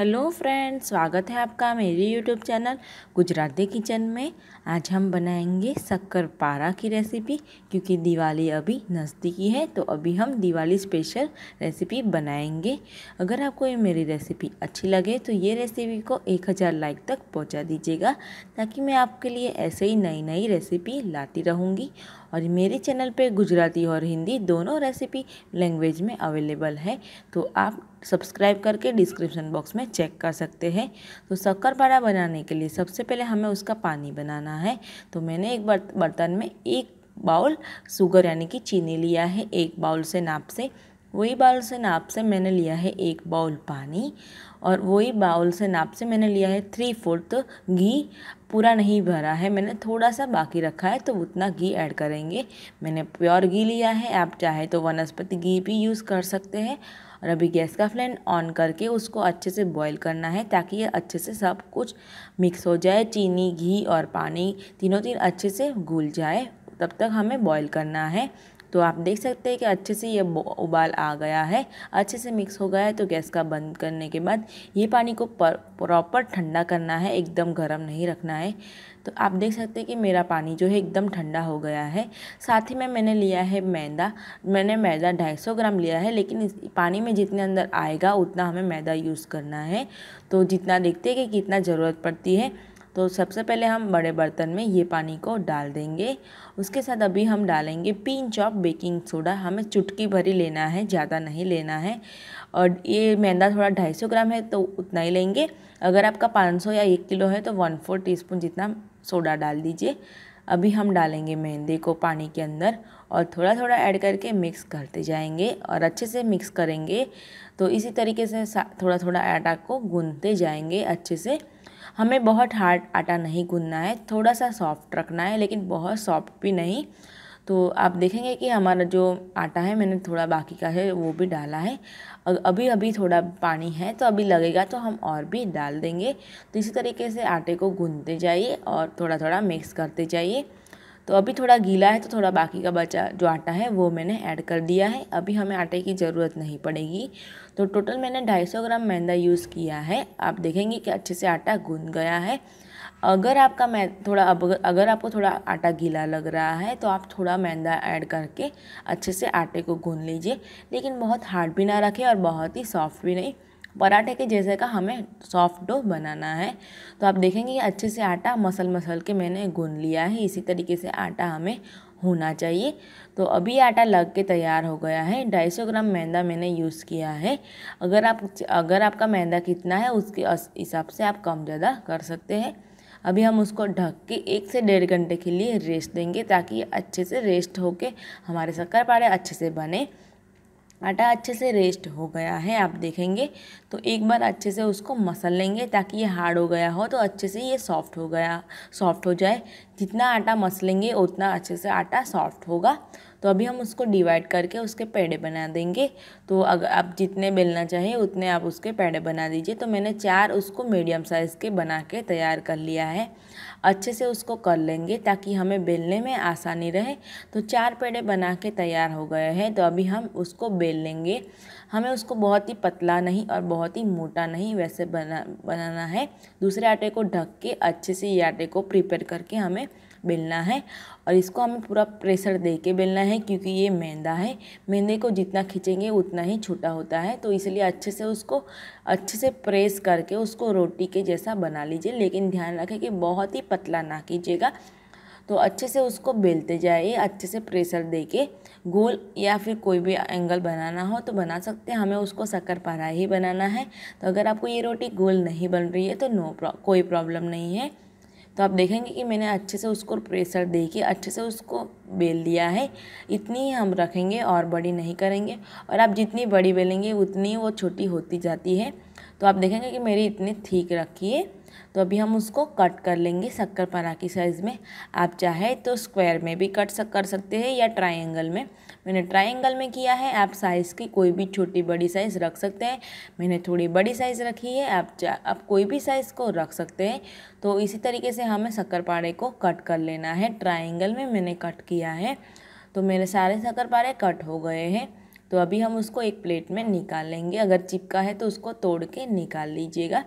Hello friends, स्वागत है आपका मेरे यूट्यूब चैनल गुजराती किचन में। आज हम बनाएँगे शक्कर पारा की रेसिपी क्योंकि दिवाली अभी नज़दीकी है तो अभी हम दिवाली स्पेशल रेसिपी बनाएँगे। अगर आपको ये मेरी रेसिपी अच्छी लगे तो ये रेसिपी को एक हज़ार लाइक तक पहुँचा दीजिएगा, ताकि मैं आपके लिए ऐसे ही नई नई रेसिपी लाती रहूँगी। और मेरे चैनल पे गुजराती और हिंदी दोनों रेसिपी लैंग्वेज में अवेलेबल है तो आप सब्सक्राइब करके डिस्क्रिप्शन बॉक्स में चेक कर सकते हैं। तो शक्कर पारा बनाने के लिए सबसे पहले हमें उसका पानी बनाना है। तो मैंने एक बर्तन में एक बाउल शुगर यानी कि चीनी लिया है, एक बाउल से नाप से। वही बाउल से नाप से मैंने लिया है एक बाउल पानी और वही बाउल से नाप से मैंने लिया है थ्री फोर्थ घी। पूरा नहीं भरा है, मैंने थोड़ा सा बाकी रखा है तो उतना घी ऐड करेंगे। मैंने प्योर घी लिया है, आप चाहे तो वनस्पति घी भी यूज़ कर सकते हैं और अभी गैस का फ्लेम ऑन करके उसको अच्छे से बॉईल करना है ताकि ये अच्छे से सब कुछ मिक्स हो जाए, चीनी, घी और पानी तीनों तीन अच्छे से घुल जाए, तब तक हमें बॉईल करना है। तो आप देख सकते हैं कि अच्छे से ये उबाल आ गया है। अच्छे से मिक्स हो गया है तो गैस का बंद करने के बाद ये पानी को प्रॉपर ठंडा करना है, एकदम गर्म नहीं रखना है। तो आप देख सकते हैं कि मेरा पानी जो है एकदम ठंडा हो गया है। साथ ही में मैंने लिया है मैदा। मैंने मैदा 250 ग्राम लिया है, लेकिन इस पानी में जितने अंदर आएगा उतना हमें मैदा यूज़ करना है। तो जितना देखते हैं कि कितना ज़रूरत पड़ती है तो सबसे पहले हम बड़े बर्तन में ये पानी को डाल देंगे। उसके साथ अभी हम डालेंगे पिंच ऑफ़ बेकिंग सोडा। हमें चुटकी भरी लेना है, ज़्यादा नहीं लेना है। और ये मैदा थोड़ा ढाई सौ ग्राम है तो उतना ही लेंगे। अगर आपका पाँच सौ या एक किलो है तो वन फोर टी स्पून जितना सोडा डाल दीजिए। अभी हम डालेंगे मेहंदी को पानी के अंदर और थोड़ा थोड़ा ऐड करके मिक्स करते जाएँगे और अच्छे से मिक्स करेंगे। तो इसी तरीके से थोड़ा थोड़ा आटा को गूंदते जाएँगे अच्छे से। हमें बहुत हार्ड आटा नहीं गूंदना है, थोड़ा सा सॉफ्ट रखना है, लेकिन बहुत सॉफ्ट भी नहीं। तो आप देखेंगे कि हमारा जो आटा है, मैंने थोड़ा बाकी का है, वो भी डाला है। अभी अभी थोड़ा पानी है तो अभी लगेगा तो हम और भी डाल देंगे। तो इसी तरीके से आटे को गूंदते जाइए और थोड़ा थोड़ा मिक्स करते जाइए। तो अभी थोड़ा गीला है तो थोड़ा बाकी का बचा, जो आटा है, वो मैंने ऐड कर दिया है। अभी हमें आटे की ज़रूरत नहीं पड़ेगी। तो टोटल मैंने 250 ग्राम मैदा यूज़ किया है। आप देखेंगे कि अच्छे से आटा गूंद गया है। अगर आपका मै, थोड़ा अगर आपको थोड़ा आटा गीला लग रहा है तो आप थोड़ा मैदा ऐड करके अच्छे से आटे को गूंद लीजिए। लेकिन बहुत हार्ड भी ना रखें और बहुत ही सॉफ्ट भी नहीं। पराठे के जैसे का हमें सॉफ्ट डो बनाना है। तो आप देखेंगे ये अच्छे से आटा मसल मसल के मैंने गूंद लिया है। इसी तरीके से आटा हमें होना चाहिए। तो अभी आटा लग के तैयार हो गया है। 250 ग्राम मैदा मैंने यूज़ किया है। अगर आप, अगर आपका मैदा कितना है, उसके हिसाब से आप कम ज़्यादा कर सकते हैं। अभी हम उसको ढक के एक से डेढ़ घंटे के लिए रेस्ट देंगे ताकि अच्छे से रेस्ट होके हमारे शक्कर पारे अच्छे से बने। आटा अच्छे से रेस्ट हो गया है, आप देखेंगे। तो एक बार अच्छे से उसको मसल लेंगे ताकि ये हार्ड हो गया हो तो अच्छे से ये सॉफ्ट हो गया, सॉफ्ट हो जाए। जितना आटा मसलेंगे, उतना अच्छे से आटा सॉफ्ट होगा। तो अभी हम उसको डिवाइड करके उसके पेड़े बना देंगे। तो अगर आप जितने बेलना चाहिए उतने आप उसके पेड़े बना दीजिए। तो मैंने चार उसको मीडियम साइज़ के बना के तैयार कर लिया है। अच्छे से उसको कर लेंगे ताकि हमें बेलने में आसानी रहे। तो चार पेड़े बना के तैयार हो गए हैं। तो अभी हम उसको बेल लेंगे। हमें उसको बहुत ही पतला नहीं और बहुत ही मोटा नहीं वैसे बना, बनाना है। दूसरे आटे को ढक के अच्छे से ये आटे को प्रिपेयर करके हमें बेलना है और इसको हमें पूरा प्रेशर दे के बेलना है क्योंकि ये मैदा है। मैदे को जितना खींचेंगे उतना ही छोटा होता है। तो इसलिए अच्छे से उसको, अच्छे से प्रेस करके उसको रोटी के जैसा बना लीजिए। लेकिन ध्यान रखें कि बहुत ही पतला ना कीजिएगा। तो अच्छे से उसको बेलते जाइए, अच्छे से प्रेशर दे के गोल या फिर कोई भी एंगल बनाना हो तो बना सकते हैं। हमें उसको शक्कर पारा ही बनाना है। तो अगर आपको ये रोटी गोल नहीं बन रही है तो नो प्रॉ, कोई प्रॉब्लम नहीं है। तो आप देखेंगे कि मैंने अच्छे से उसको प्रेशर दे के अच्छे से उसको बेल दिया है। इतनी ही हम रखेंगे और बड़ी नहीं करेंगे और आप जितनी बड़ी बेलेंगे उतनी वो छोटी होती जाती है। तो आप देखेंगे कि मेरी इतनी ठीक रखी है। तो अभी हम उसको कट कर लेंगे शक्कर पारा की साइज़ में। आप चाहे तो स्क्वायर में भी कट कर सकते हैं या ट्रायंगल में। मैंने ट्रायंगल में किया है, आप साइज़ की कोई भी छोटी बड़ी साइज़ रख सकते हैं। मैंने थोड़ी बड़ी साइज़ रखी है, आप चा आप कोई भी साइज़ को रख सकते हैं। तो इसी तरीके से हमें शक्कर पारे को कट कर लेना है। ट्राइंगल में मैंने कट किया है तो मेरे सारे शक्कर पारे कट हो गए हैं। तो अभी हम उसको एक प्लेट में निकाल लेंगे। अगर चिपका है तो उसको तोड़ के निकाल लीजिएगा।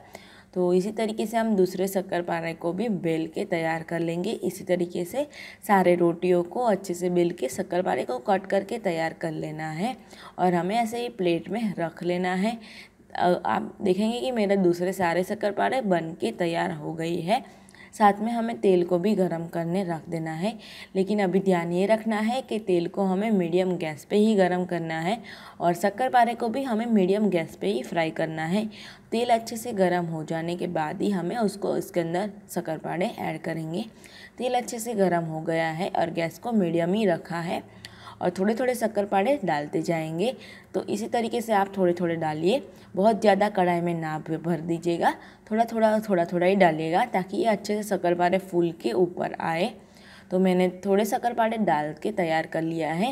तो इसी तरीके से हम दूसरे शक्कर पारे को भी बेल के तैयार कर लेंगे। इसी तरीके से सारे रोटियों को अच्छे से बेल के शक्कर पारे को कट करके तैयार कर लेना है और हमें ऐसे ही प्लेट में रख लेना है। आप देखेंगे कि मेरा दूसरे सारे शक्कर पारे बन के तैयार हो गई है। साथ में हमें तेल को भी गर्म करने रख देना है। लेकिन अभी ध्यान ये रखना है कि तेल को हमें मीडियम गैस पे ही गर्म करना है और शक्कर पारे को भी हमें मीडियम गैस पे ही फ्राई करना है। तेल अच्छे से गर्म हो जाने के बाद ही हमें उसको इसके अंदर शक्कर पारे ऐड करेंगे। तेल अच्छे से गर्म हो गया है और गैस को मीडियम ही रखा है। और थोड़े थोड़े शक्कर पारे डालते जाएँगे। तो इसी तरीके से आप थोड़े थोड़े डालिए। बहुत ज़्यादा कढ़ाई में ना भर दीजिएगा। थोड़ा थोड़ा थोड़ा थोड़ा ही डालिएगा ताकि ये अच्छे से शक्कर पारे फूल के ऊपर आए। तो मैंने थोड़े शक्कर पारे डाल के तैयार कर लिया है।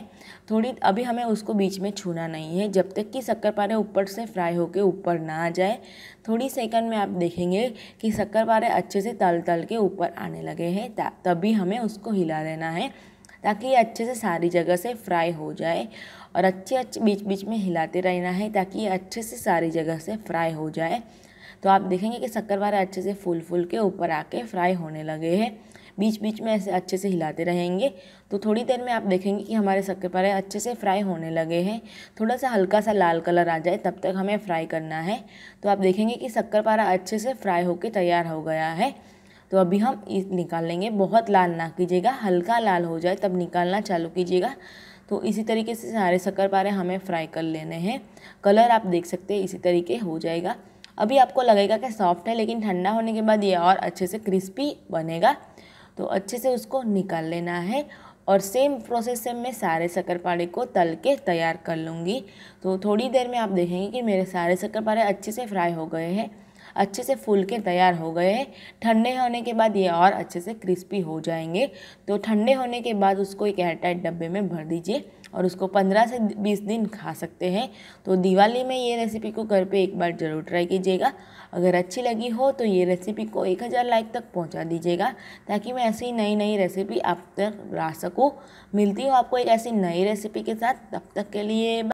थोड़ी, अभी हमें उसको बीच में छूना नहीं है। जब तक कि शक्कर पारे ऊपर से फ्राई होके ऊपर ना आ जाए। थोड़ी सेकंड में आप देखेंगे कि शक्कर पारे अच्छे से तल तल के ऊपर आने लगे हैं। तभी हमें उसको हिला देना है। ताकि ये अच्छे से सारी जगह से फ्राई हो जाए और अच्छे अच्छे बीच बीच में हिलाते रहना है ताकि ये अच्छे से सारी जगह से फ्राई हो जाए। तो आप देखेंगे कि शक्करवारे अच्छे से फूल फूल के ऊपर आके फ्राई होने लगे हैं। बीच बीच में ऐसे अच्छे से हिलाते रहेंगे। तो थोड़ी देर में आप देखेंगे कि हमारे शक्करपारे अच्छे से फ्राई होने लगे हैं। थोड़ा सा हल्का सा लाल कलर आ जाए, तब तक हमें फ्राई करना है। तो आप देखेंगे कि शक्करपारा अच्छे से फ्राई होकर तैयार हो गया है। तो अभी हम इस निकाल लेंगे। बहुत लाल ना कीजिएगा, हल्का लाल हो जाए तब निकालना चालू कीजिएगा। तो इसी तरीके से सारे शक्कर पारे हमें फ्राई कर लेने हैं। कलर आप देख सकते हैं, इसी तरीके हो जाएगा। अभी आपको लगेगा कि सॉफ्ट है, लेकिन ठंडा होने के बाद ये और अच्छे से क्रिस्पी बनेगा। तो अच्छे से उसको निकाल लेना है और सेम प्रोसेस से मैं सारे शक्करपारे को तल के तैयार कर लूँगी। तो थोड़ी देर में आप देखेंगे कि मेरे सारे शक्करपारे अच्छे से फ्राई हो गए हैं। अच्छे से फूल के तैयार हो गए हैं। ठंडे होने के बाद ये और अच्छे से क्रिस्पी हो जाएँगे। तो ठंडे होने के बाद उसको एक एयरटाइट डब्बे में भर दीजिए और उसको 15 से 20 दिन खा सकते हैं। तो दिवाली में ये रेसिपी को घर पे एक बार ज़रूर ट्राई कीजिएगा। अगर अच्छी लगी हो तो ये रेसिपी को 1000 लाइक तक पहुँचा दीजिएगा ताकि मैं ऐसी नई नई रेसिपी आप तक ला सकूँ। मिलती हूँ आपको एक ऐसी नई रेसिपी के साथ। तब तक के लिए